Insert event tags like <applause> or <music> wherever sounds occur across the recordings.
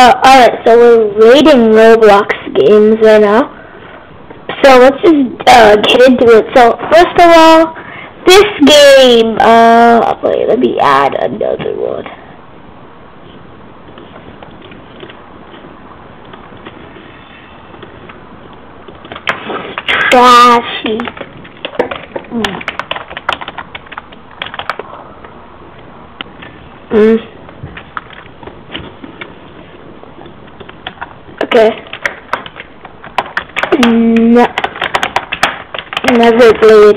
Uh, alright, so we're rating Roblox games right now. So let's just uh, get into it. So first of all, this game, uh, wait, let me add another one. Trashy. Mm. Mm. Okay. No. Never played.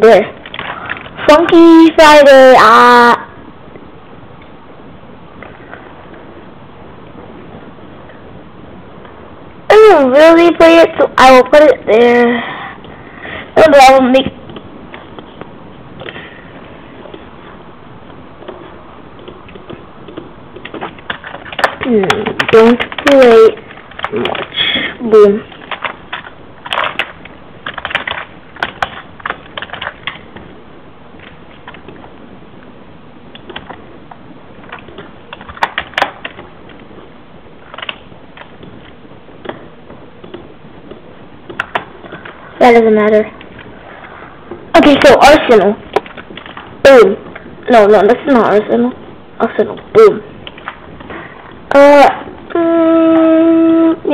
There. Funky Friday, ah. Uh, I don't really play it, so I will put it there. And I will make don't play much. Boom. That doesn't matter. Okay, so Arsenal. Boom. No, no, that's not Arsenal. Arsenal. Boom. Uh,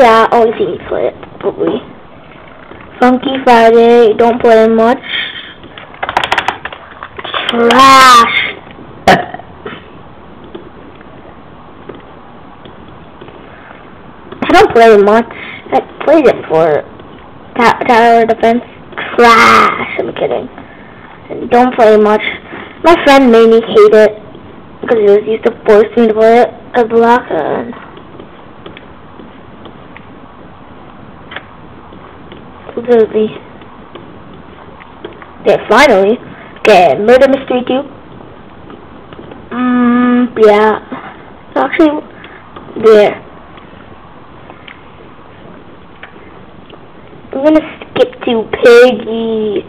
yeah, only see me play it, probably. Funky Friday, don't play much. Trash. I don't play much. I played it for Tower Defense. Trash. I'm kidding. Don't play much. My friend made me hate it because he was used to force me to play it a blocker. Absolutely. There, finally. Okay, Murder Mystery 2. Mmm, yeah. Actually, there. I'm gonna skip to Piggy.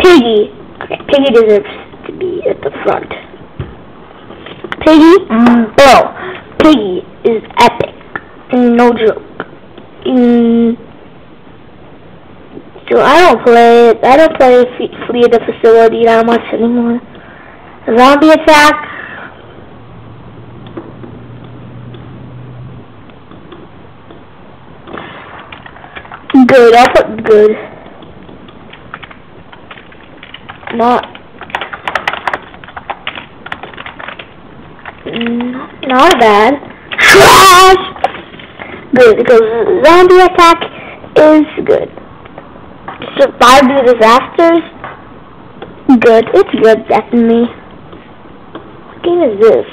Piggy. Okay, Piggy deserves to be at the front. Piggy? Mm. Oh. Piggy is epic. No joke. Mm. So I don't play I don't play Flee the Facility that much anymore. Zombie Attack. Good. I'll put good. Not. not bad. Trash! Good, because zombie attack is good. Survive the disasters? Good. It's good, definitely. What game is this?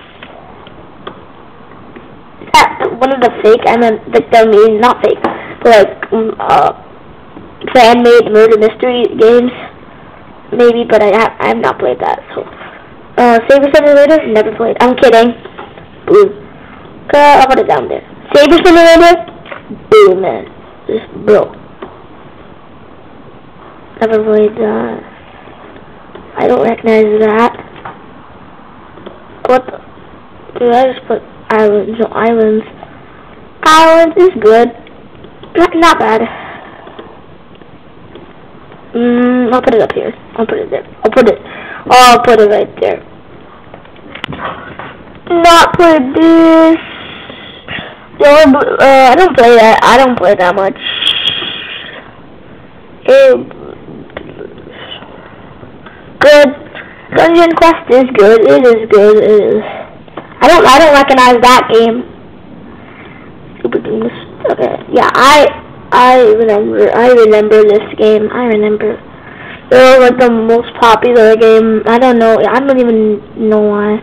Is that one of the fake, I mean, like, I mean, not fake, but like, um, uh, fan-made murder mystery games? Maybe, but I have, I have not played that, so. Uh, Saber Simulator? Never played. I'm kidding. Boom. Uh, I'll put it down there. Saber Simulator? Boom, man. Just, bro. Played that. I don't recognize that. What the? Dude, I just put islands. No, islands. Islands is good. Not, not bad. Mm, I'll put it up here. I'll put it there. I'll put it. I'll put it right there not play this. uh, I don't play that. I don't play that much. It, good. Dungeon Quest is good. It is good. It is. I don't. I don't recognize that game. Super Games. Okay. Yeah. I. I remember. I remember this game. I remember. Was like the most popular game. I don't know. I don't even know why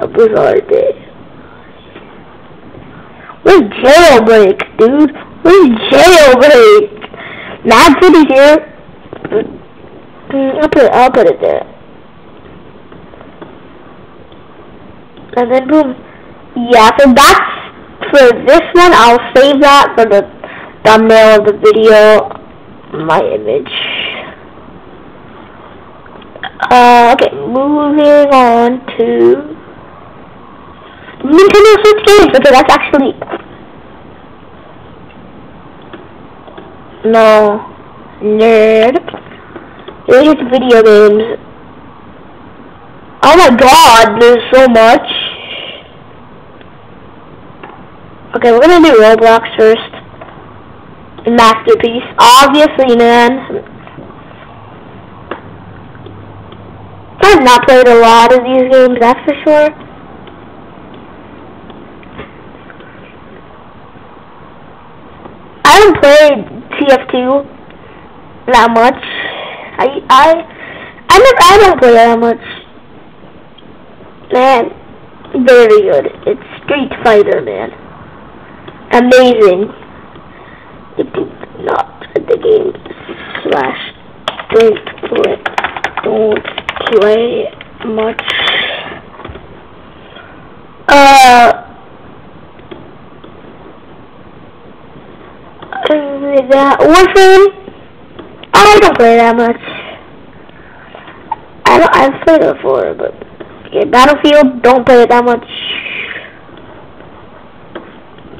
a bizarre day. Where's jailbreak, dude? Where's jailbreak? Mad City's here. Mm, I'll put it, I'll put it there. And then boom. Yeah, so that's for this one. I'll save that for the thumbnail of the video. My image. Uh, okay, moving on to Nintendo Switch games. Okay, that's actually no nerd. Just video games. Oh my god, there's so much. Okay, we're gonna do Roblox first. Masterpiece. Obviously, man. I've not played a lot of these games, that's for sure. I haven't played TF2 that much. I I I never I don't play that much. Man, very good. It's Street Fighter, man. Amazing. If you not the game slash don't play don't play much. Uh, that Warframe. I don't play that much. I don't. I've played it before, but okay, Battlefield. Don't play it that much.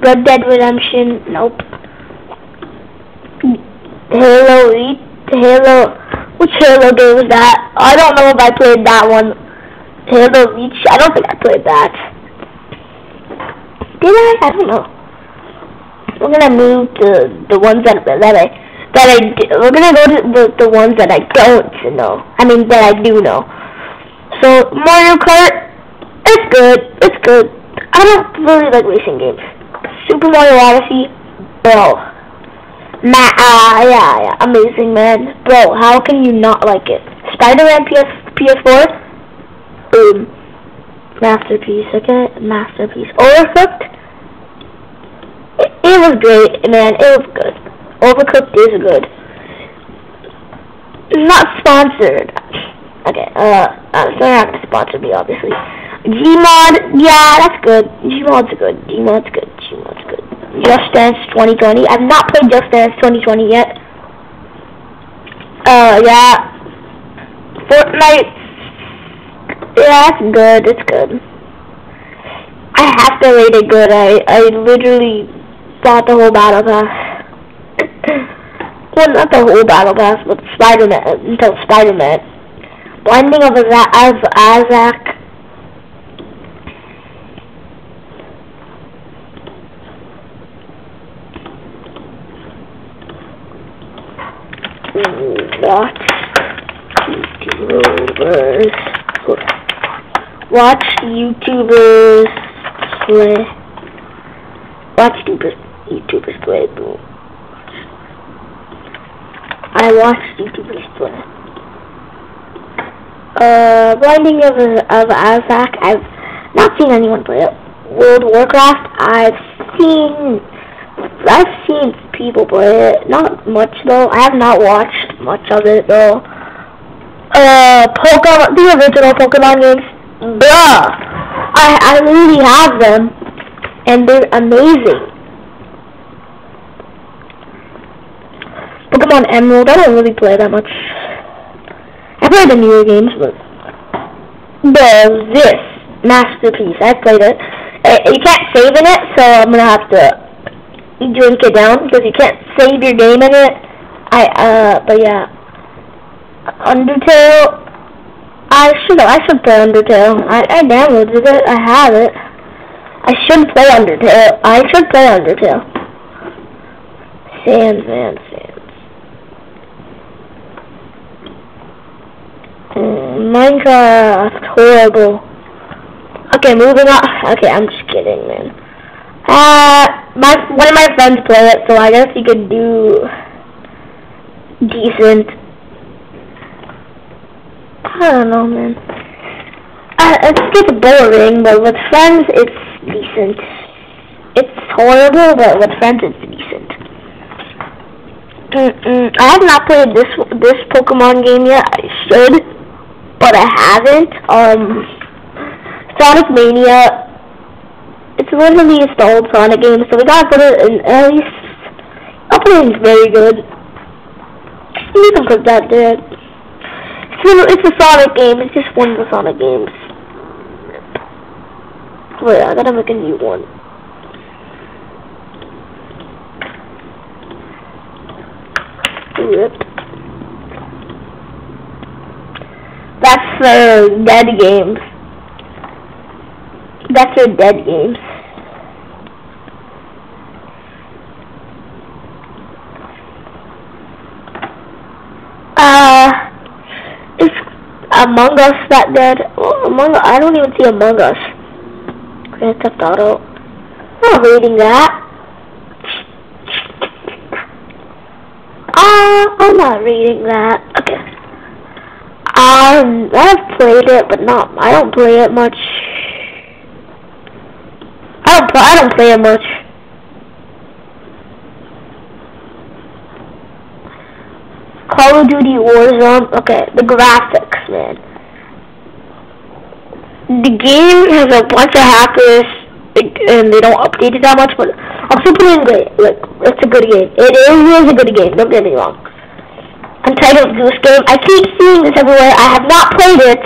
Red Dead Redemption. Nope. Halo. Halo. Which Halo game was that? I don't know if I played that one. Halo Reach. I don't think I played that. Did I? I don't know. We're gonna move to the ones that that I that I we're gonna go to the the ones that I don't know. I mean that I do know. So Mario Kart, it's good. It's good. I don't really like racing games. Super Mario Odyssey, bro. Ma uh, yeah, yeah, amazing, man. Bro, how can you not like it? Spider-Man PS PS4? Boom. Masterpiece, okay? Masterpiece. Overcooked? It, it was great, man. It was good. Overcooked is good. Not sponsored. Okay, uh, uh so not gonna sponsor me, obviously. Gmod, yeah, that's good. Gmod's good. Gmod's good. Gmod's good. Just Dance 2020. I've not played Just Dance 2020 yet. Uh, yeah. Fortnite. Yeah, it's good. It's good. I have to rate it good. I I literally bought the whole battle pass. Well, not the whole battle pass, but Spider-Man until Spider-Man. Binding of Isaac. Watch YouTubers. Watch YouTubers play. Watch YouTubers YouTubers play I watch YouTubers play uh Binding of of Isaac I've not seen anyone play it World Warcraft I've seen I've seen people play it. Not much though. I have not watched much of it though. Uh, Pokemon, the original Pokemon games. Bruh, I I really have them, and they're amazing. Pokemon Emerald, I don't really play that much. I play the newer games, but the this masterpiece, I played it. You can't save in it, so I'm gonna have to drink it down because you can't save your game in it. I uh, but yeah, Undertale. I should I should play Undertale. I I downloaded it. I have it. I should play Undertale. I should play Undertale. Sans man, Sans. Mm, Minecraft horrible. Okay, moving on. Okay, I'm just kidding, man. Uh, my one of my friends play it, so I guess he could do decent. I don't know, man. Uh, it gets boring, but with friends, it's decent. It's horrible, but with friends, it's decent. Mm -mm. I have not played this this Pokemon game yet. I should, but I haven't. Um, Sonic Mania it's literally just the old Sonic game, so we gotta put it in at least opening's very good. You can put that there. It's, it's a Sonic game, it's just one of the Sonic games. Wait, I gotta make a new one. Rip. For dead games. That's for dead games. Uh, is Among Us that dead? Oh, Among I don't even see Among Us. Grand Theft Auto. I'm not reading that. Uh, I'm not reading that. Um, I've played it, but not. I don't play it much. I don't. I don't play it much. Call of Duty Warzone. Okay, the graphics, man. The game has a bunch of hackers, and they don't update it that much, but I'm still playing great. Like, it's a good game. It is, it is a good game, don't get me wrong. Untitled Goose Game. I keep seeing this everywhere. I have not played it.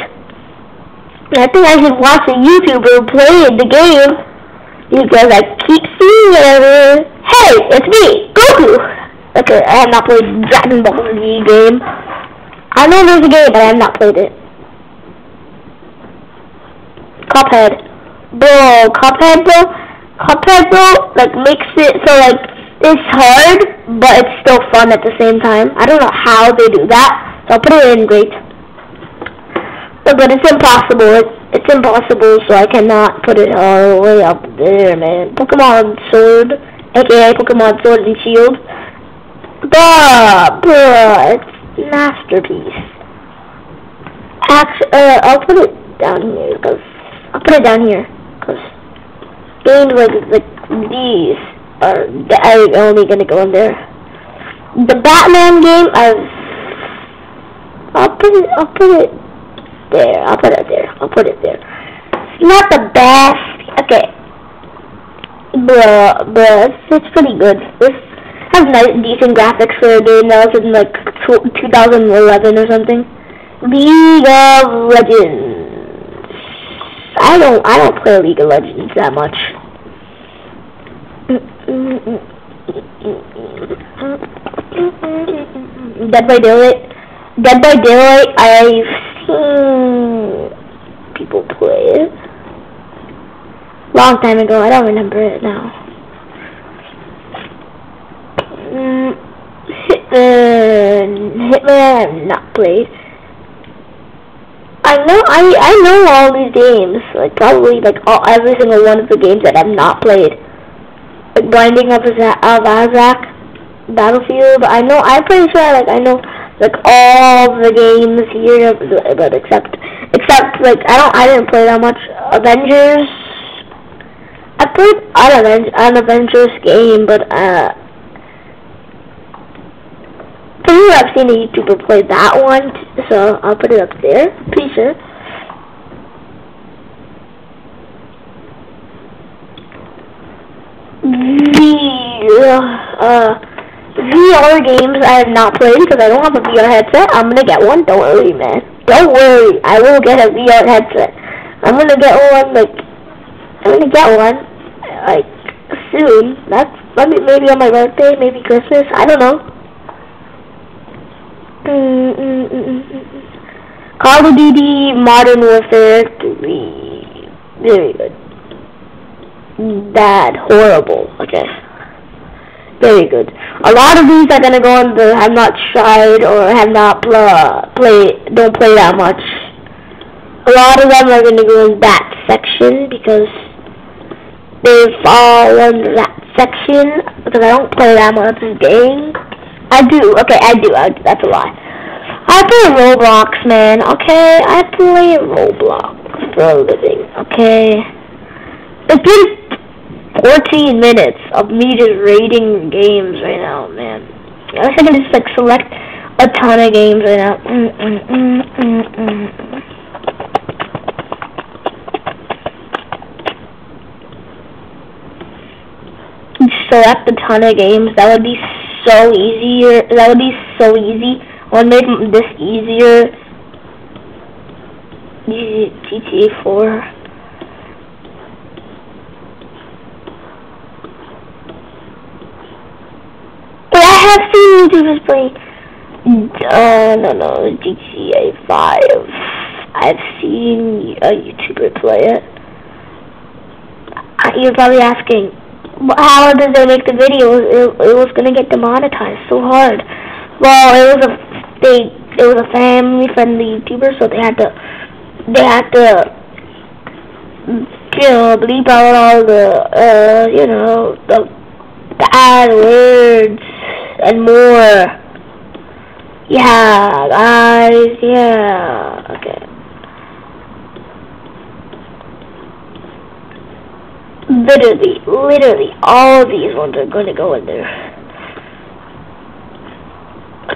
I think I should watch a YouTuber play the game because I keep seeing it everywhere. Hey, it's me, Goku! Okay, I have not played Dragon Ball Z game. I know there's a game, but I have not played it. Cuphead. Bro, Cuphead, bro. Cuphead, bro, like, makes it so, like, it's hard, but it's still fun at the same time. I don't know how they do that, so I'll put it in great. But it's impossible. It's, it's impossible, so I cannot put it all the way up there, man. Pokemon Sword, aka Pokemon Sword and Shield. Bruh, bruh, it's masterpiece. Actually, uh, I'll put it down here, cause, I'll put it down here, cause games like, like these are I'm only gonna go in there. The Batman game, I've, I'll put it, I'll put it there, I'll put it there, I'll put it there. It's not the best, okay, bruh, it's, it's pretty good. This has nice, decent graphics for a game that was in like 2011 or something. League of Legends. I don't I don't play League of Legends that much. Dead by Daylight. Dead by Daylight. I've seen people play it. Long time ago. I don't remember it now. Hitman, Hitman I have not played. I know I I know all these games, like probably like all every single one of the games that I've not played. Like Binding of, of Isaac, Battlefield. I know I'm pretty sure like I know like all the games here, but except except like I don't I didn't play that much Avengers. I played an, an Avengers game, but uh pretty sure I've seen a YouTuber play that one, so I'll put it up there. Pretty sure. The uh, VR games I have not played because I don't have a VR headset. I'm gonna get one. Don't worry, man. Don't worry. I will get a VR headset. I'm gonna get one. Like I'm gonna get one. Like soon. That's maybe maybe on my birthday. Maybe Christmas. I don't know. Mm, mm, mm, Call of Duty Modern Warfare 3. Very good. Bad. Horrible. Okay. Very good. A lot of these are gonna go on the have not tried or have not pl play don't play that much. A lot of them are gonna go in that section because they fall under that section because I don't play that much game. I do. Okay, I do. I, do. that's a lie. I play Roblox, man. Okay, I play Roblox for a living. Okay, it's been 14 minutes of me just rating games right now, man. <laughs> I wish I could just like select a ton of games right now. Mm -mm -mm, mm, mm. select a ton of games. That would be so easier. That would be so easy. I to make this easier. GTA 4. Have seen YouTubers play. Uh, no, no, GTA 5. I've seen a YouTuber play it. Uh, You're probably asking, how did they make the video? It, it was gonna get demonetized so hard. Well, it was a they it was a family friendly YouTuber, so they had to they had to you know bleep out all the uh you know the bad words and more. Yeah, guys. Yeah. Okay. Literally, literally, all these ones are to go in there.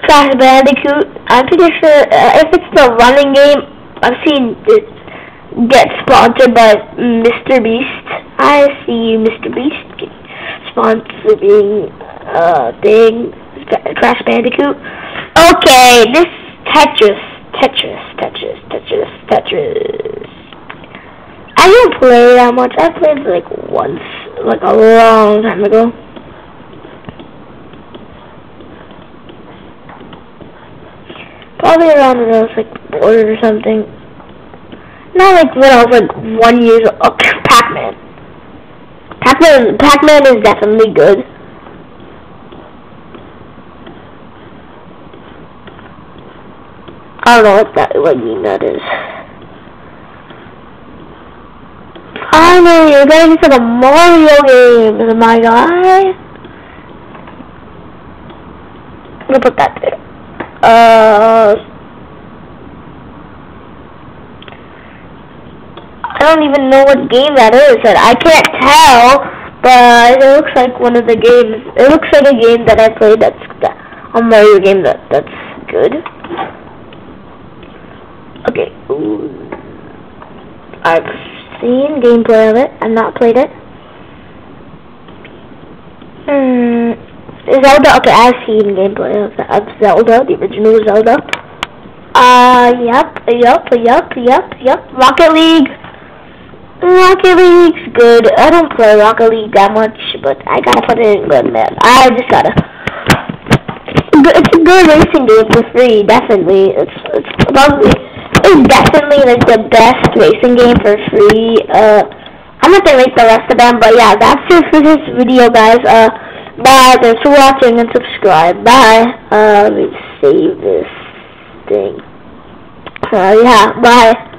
Crash Bandicoot, I'm pretty sure uh, if it's the running game, I've seen it get sponsored by Mr. Beast. I see Mr. Beast sponsoring uh thing, Crash Bandicoot. Okay, this Tetris, Tetris, Tetris, Tetris, Tetris. I don't play that much. I played like once, like a long time ago. Probably around when I was like bored or something. Not like when I was like one years old. Oh, <laughs> Pac-Man. Pac-Man, Pac-Man is definitely good. I don't know what that mean that is. Finally, we're getting to the Mario games, my guy. I'm gonna put that there. Uh, I don't even know what game that is. And I can't tell, but it looks like one of the games. It looks like a game that I played. That's a Mario game that that's good. Okay. Ooh. I've seen gameplay of it. I've not played it. Hmm. Zelda. Okay, I've seen gameplay of, of Zelda, the original Zelda. Uh, yep, yep, yep, yep, yep. Rocket League. Rocket League's good. I don't play Rocket League that much, but I gotta put it in good, man. I just gotta. It's a good racing game for free, definitely. It's it's probably is definitely like the best racing game for free. Uh, I'm not gonna rate the rest of them, but yeah, that's it for this video, guys. Uh, bye. Thanks for watching and subscribe. Bye. Uh, let me save this thing. Uh, yeah, bye.